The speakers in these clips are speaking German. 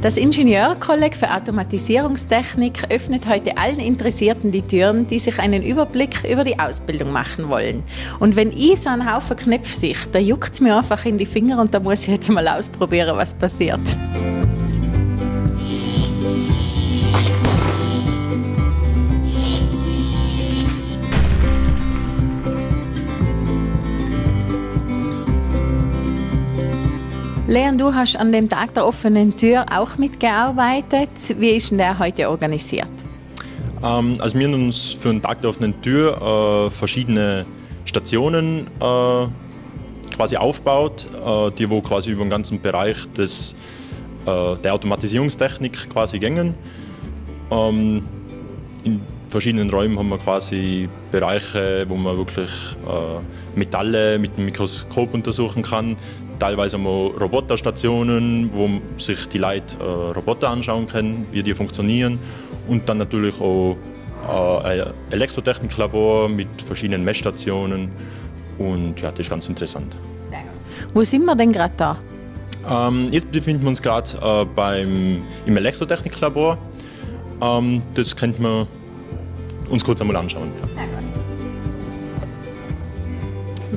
Das Ingenieurkolleg für Automatisierungstechnik öffnet heute allen Interessierten die Türen, die sich einen Überblick über die Ausbildung machen wollen. Und wenn ich so einen Haufen Knöpfe sehe, da juckt es mir einfach in die Finger und da muss ich jetzt mal ausprobieren, was passiert. Leon, du hast an dem Tag der offenen Tür auch mitgearbeitet. Wie ist denn der heute organisiert? Ähm, also wir haben uns für den Tag der offenen Tür äh, verschiedene Stationen äh, quasi aufgebaut, äh, die wo quasi über den ganzen Bereich des, äh, der Automatisierungstechnik quasi gängen. Ähm, in verschiedenen Räumen haben wir quasi Bereiche, wo man wirklich äh, Metalle mit dem Mikroskop untersuchen kann teilweise haben wir Roboterstationen, wo sich die Leute äh, Roboter anschauen können, wie die funktionieren. Und dann natürlich auch äh, ein Elektrotechniklabor mit verschiedenen Messstationen. Und ja, das ist ganz interessant. Wo sind wir denn gerade da? Ähm, jetzt befinden wir uns gerade äh, im Elektrotechniklabor. Ähm, das könnten wir uns kurz einmal anschauen. Ja.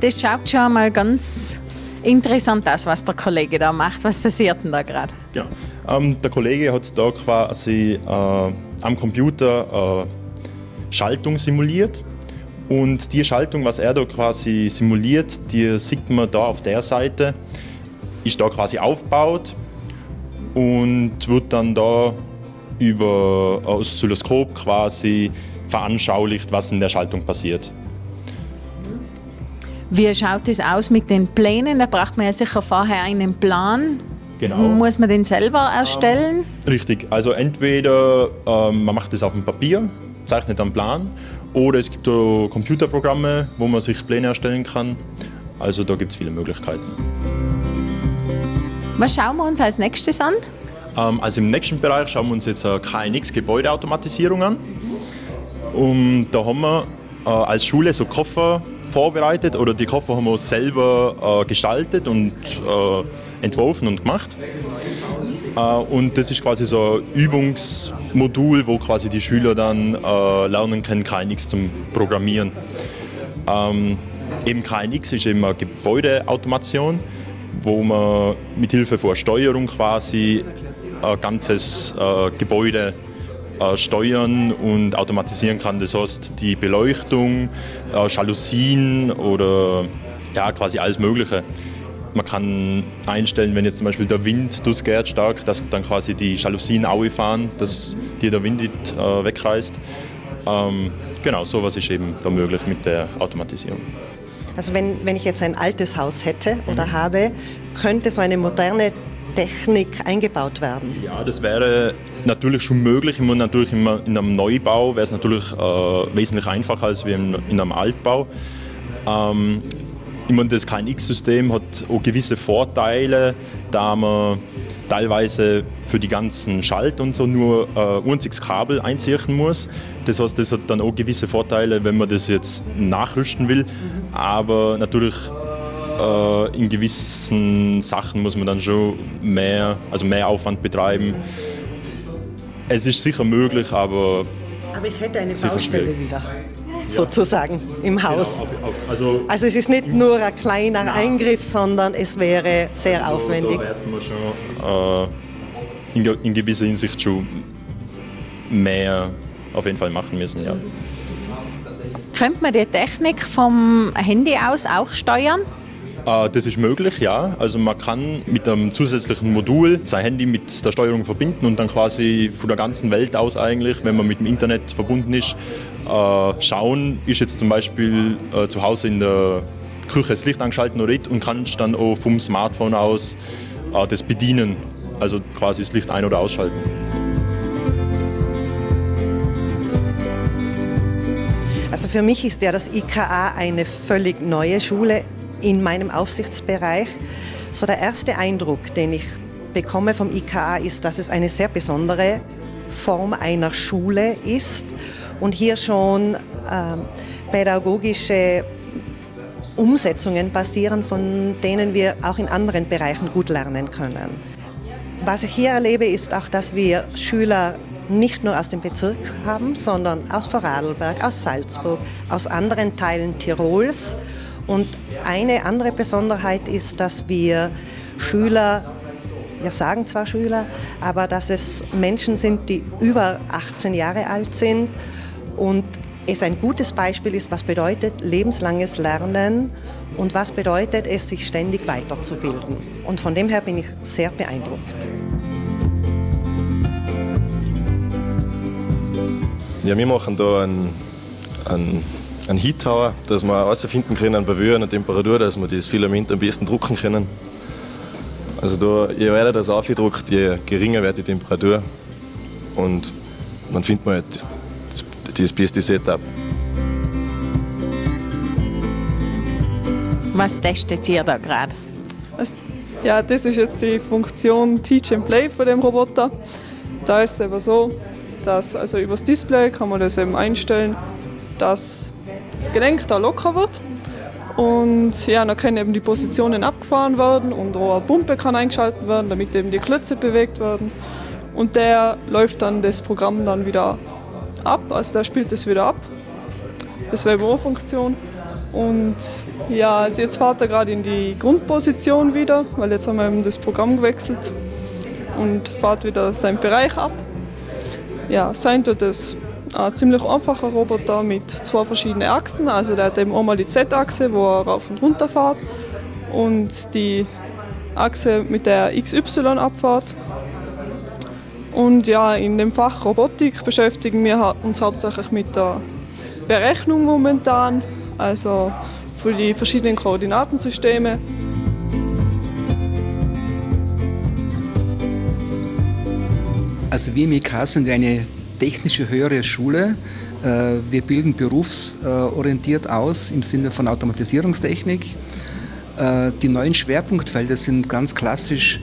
Das schaut schon mal ganz interessant aus, was der Kollege da macht. Was passiert denn da gerade? Ja, ähm, der Kollege hat da quasi äh, am Computer äh, Schaltung simuliert. Und die Schaltung, was er da quasi simuliert, die sieht man da auf der Seite, ist da quasi aufgebaut und wird dann da über ein Oszilloskop quasi veranschaulicht, was in der Schaltung passiert. Wie schaut es aus mit den Plänen? Da braucht man ja sicher vorher einen Plan. Genau. Muss man den selber erstellen? Ähm, richtig. Also entweder ähm, man macht das auf dem Papier, zeichnet einen Plan, oder es gibt so Computerprogramme, wo man sich Pläne erstellen kann. Also da gibt es viele Möglichkeiten. Was schauen wir uns als nächstes an? Ähm, also im nächsten Bereich schauen wir uns jetzt äh, KNX Gebäudeautomatisierung an. Und da haben wir äh, als Schule so Koffer vorbereitet oder die Koffer haben wir selber äh, gestaltet und äh, entworfen und gemacht. Äh, und das ist quasi so ein Übungsmodul, wo quasi die Schüler dann äh, lernen können, KNX zum Programmieren. Ähm, eben KNX ist eben eine Gebäudeautomation, wo man mit Hilfe von Steuerung quasi ein ganzes äh, Gebäude äh, steuern und automatisieren kann. Das heißt, die Beleuchtung, äh, Jalousien oder ja, quasi alles Mögliche. Man kann einstellen, wenn jetzt zum Beispiel der Wind durchgeht stark, dass dann quasi die Jalousien fahren, dass dir der Wind nicht äh, wegreißt. Ähm, genau, sowas ist eben da möglich mit der Automatisierung. Also wenn, wenn ich jetzt ein altes Haus hätte oder mhm. habe, könnte so eine moderne Technik eingebaut werden? Ja, das wäre natürlich schon möglich. Immer natürlich in einem Neubau wäre es natürlich äh, wesentlich einfacher als in, in einem Altbau. Ähm, ich meine, das KNX-System hat auch gewisse Vorteile, da man teilweise für die ganzen Schalt und so nur äh, einziges Kabel einziehen muss. Das heißt, das hat dann auch gewisse Vorteile, wenn man das jetzt nachrüsten will. Aber natürlich in gewissen Sachen muss man dann schon mehr, also mehr Aufwand betreiben. Es ist sicher möglich, aber. Aber ich hätte eine Baustelle wieder. Sozusagen im genau, Haus. Genau, also, also, es ist nicht nur ein kleiner nein. Eingriff, sondern es wäre sehr also, aufwendig. Da werden wir schon äh, in, in gewisser Hinsicht schon mehr auf jeden Fall machen müssen. Ja. Könnte man die Technik vom Handy aus auch steuern? Äh, das ist möglich, ja. Also man kann mit einem zusätzlichen Modul sein Handy mit der Steuerung verbinden und dann quasi von der ganzen Welt aus eigentlich, wenn man mit dem Internet verbunden ist, äh, schauen, ist jetzt zum Beispiel äh, zu Hause in der Küche das Licht angeschaltet oder nicht und kannst dann auch vom Smartphone aus das bedienen, also quasi das Licht ein- oder ausschalten. Also für mich ist ja das IKA eine völlig neue Schule in meinem Aufsichtsbereich. So der erste Eindruck, den ich bekomme vom IKA, ist, dass es eine sehr besondere Form einer Schule ist und hier schon äh, pädagogische Umsetzungen passieren, von denen wir auch in anderen Bereichen gut lernen können. Was ich hier erlebe, ist auch, dass wir Schüler nicht nur aus dem Bezirk haben, sondern aus Vorarlberg, aus Salzburg, aus anderen Teilen Tirols. Und eine andere Besonderheit ist, dass wir Schüler, wir sagen zwar Schüler, aber dass es Menschen sind, die über 18 Jahre alt sind und es ein gutes Beispiel ist, was bedeutet lebenslanges Lernen und was bedeutet es, sich ständig weiterzubilden. Und von dem her bin ich sehr beeindruckt. Ja, wir machen da einen, einen, einen Heat Tower, dass wir herausfinden können bei Höhe und Temperatur, dass wir das Filament am besten drucken können. Also da, je weiter das aufgedruckt, je geringer wird die Temperatur und dann findet man halt das, das beste Setup. Was testet ihr da gerade? Ja, das ist jetzt die Funktion Teach and Play von dem Roboter. Da ist es eben so, dass also übers Display kann man das eben einstellen, dass das Gelenk da locker wird. Und ja, dann können eben die Positionen abgefahren werden und auch eine Pumpe kann eingeschaltet werden, damit eben die Klötze bewegt werden. Und der läuft dann das Programm dann wieder ab, also der spielt das wieder ab. Das wäre eine Funktion. Und ja, also jetzt fährt er gerade in die Grundposition wieder, weil jetzt haben wir eben das Programm gewechselt und fährt wieder seinen Bereich ab. Ja, sein tut es ein ziemlich einfacher Roboter mit zwei verschiedenen Achsen. Also der hat eben einmal die Z-Achse, wo er rauf und runter fährt und die Achse mit der XY abfahrt. Und ja, in dem Fach Robotik beschäftigen wir uns hauptsächlich mit der Berechnung momentan, also für die verschiedenen Koordinatensysteme. Also WMEK sind eine technische höhere Schule. Äh, wir bilden berufsorientiert aus im Sinne von Automatisierungstechnik. Äh, die neuen Schwerpunktfelder sind ganz klassisch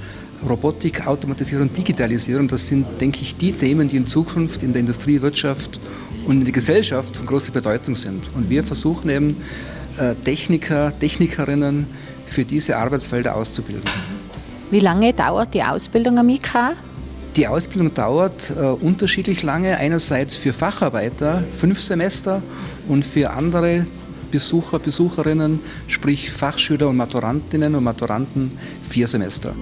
Robotik, Automatisierung, Digitalisierung. Das sind, denke ich, die Themen, die in Zukunft in der Industrie, Wirtschaft und in der Gesellschaft von großer Bedeutung sind. Und wir versuchen eben, äh, Techniker, Technikerinnen für diese Arbeitsfelder auszubilden. Wie lange dauert die Ausbildung am IK? Die Ausbildung dauert äh, unterschiedlich lange. Einerseits für Facharbeiter fünf Semester und für andere Besucher, Besucherinnen, sprich Fachschüler und Maturantinnen und Maturanten vier Semester.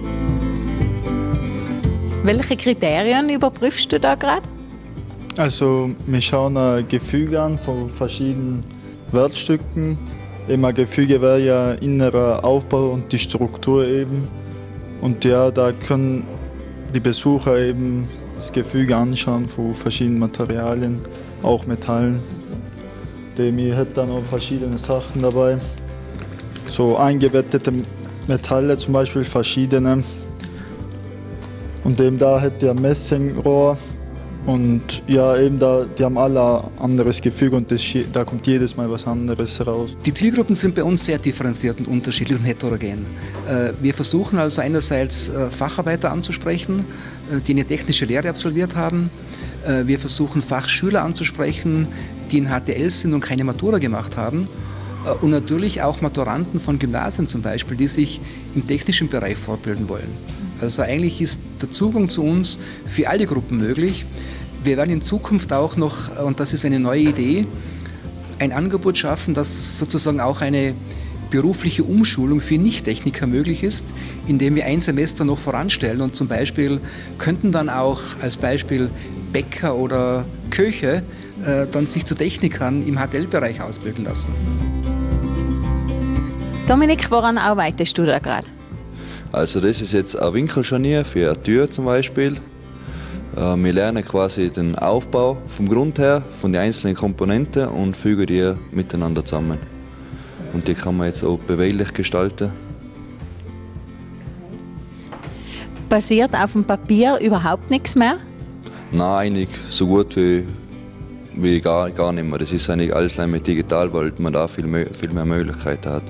Welche Kriterien überprüfst du da gerade? Also wir schauen ein Gefüge an von verschiedenen Wertstücken. Immer Gefüge wäre ja innerer Aufbau und die Struktur eben. Und ja, da können die Besucher eben das Gefüge anschauen von verschiedenen Materialien, auch Metallen. Demi hat dann auch verschiedene Sachen dabei. So eingebettete Metalle, zum Beispiel verschiedene. Und eben da hat der Messingrohr und ja, eben da, die haben alle ein anderes Gefüge und das, da kommt jedes Mal was anderes raus. Die Zielgruppen sind bei uns sehr differenziert und unterschiedlich und heterogen. Äh, wir versuchen also einerseits äh, Facharbeiter anzusprechen, äh, die eine technische Lehre absolviert haben. Wir versuchen Fachschüler anzusprechen, die in HTL sind und keine Matura gemacht haben. Und natürlich auch Maturanten von Gymnasien zum Beispiel, die sich im technischen Bereich fortbilden wollen. Also eigentlich ist der Zugang zu uns für alle Gruppen möglich. Wir werden in Zukunft auch noch, und das ist eine neue Idee, ein Angebot schaffen, das sozusagen auch eine berufliche Umschulung für Nicht-Techniker möglich ist, indem wir ein Semester noch voranstellen und zum Beispiel könnten dann auch als Beispiel Bäcker oder Köche äh, dann sich zu Technikern im HTL-Bereich ausbilden lassen. Dominik, woran arbeitest du da gerade? Also das ist jetzt ein Winkelscharnier für eine Tür zum Beispiel. Äh, wir lernen quasi den Aufbau vom Grund her, von den einzelnen Komponenten und fügen die miteinander zusammen. Und die kann man jetzt auch beweglich gestalten. Passiert auf dem Papier überhaupt nichts mehr? Nein, eigentlich so gut wie, wie gar, gar nicht mehr. Das ist eigentlich alles mit digital, weil man da viel viel mehr Möglichkeiten hat.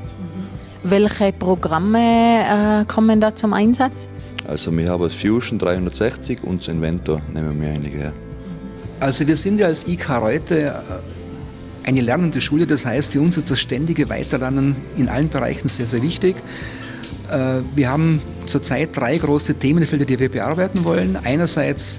Welche Programme äh, kommen da zum Einsatz? Also wir haben das Fusion 360 und das Inventor nehmen wir einige her. Also wir sind ja als IK heute äh, eine lernende Schule, das heißt für uns ist das ständige Weiterlernen in allen Bereichen sehr, sehr wichtig. Äh, wir haben zurzeit drei große Themenfelder, die wir bearbeiten wollen. Einerseits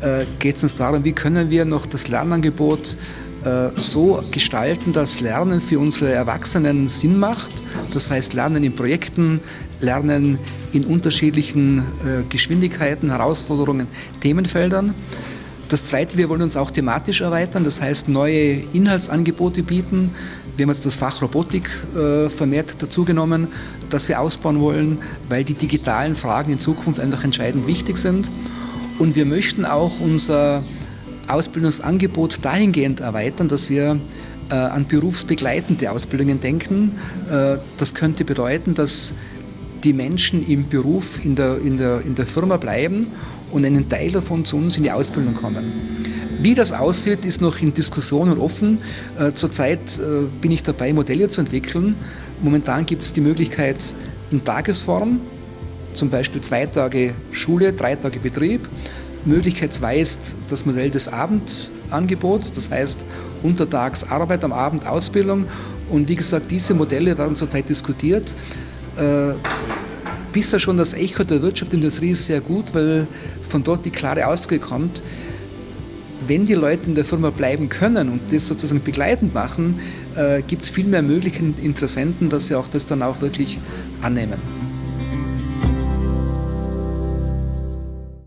äh, geht es uns darum, wie können wir noch das Lernangebot äh, so gestalten, dass Lernen für unsere Erwachsenen Sinn macht. Das heißt, Lernen in Projekten, Lernen in unterschiedlichen äh, Geschwindigkeiten, Herausforderungen, Themenfeldern. Das Zweite, wir wollen uns auch thematisch erweitern, das heißt neue Inhaltsangebote bieten. Wir haben jetzt das Fach Robotik äh, vermehrt dazugenommen, das wir ausbauen wollen, weil die digitalen Fragen in Zukunft einfach entscheidend wichtig sind. Und wir möchten auch unser Ausbildungsangebot dahingehend erweitern, dass wir äh, an berufsbegleitende Ausbildungen denken. Äh, das könnte bedeuten, dass die Menschen im Beruf, in der, in, der, in der Firma bleiben und einen Teil davon zu uns in die Ausbildung kommen. Wie das aussieht, ist noch in Diskussion und offen. Äh, zurzeit äh, bin ich dabei, Modelle zu entwickeln. Momentan gibt es die Möglichkeit in Tagesform, zum Beispiel zwei Tage Schule, drei Tage Betrieb. Möglichkeit 2 ist das Modell des Abendangebots, das heißt untertags Arbeit, am Abend Ausbildung. Und wie gesagt, diese Modelle werden zurzeit diskutiert. Äh, bisher schon das Echo der Wirtschaftsindustrie ist sehr gut, weil von dort die klare Aussage kommt, wenn die Leute in der Firma bleiben können und das sozusagen begleitend machen, äh, gibt es viel mehr Möglichkeiten Interessenten, dass sie auch das dann auch wirklich annehmen.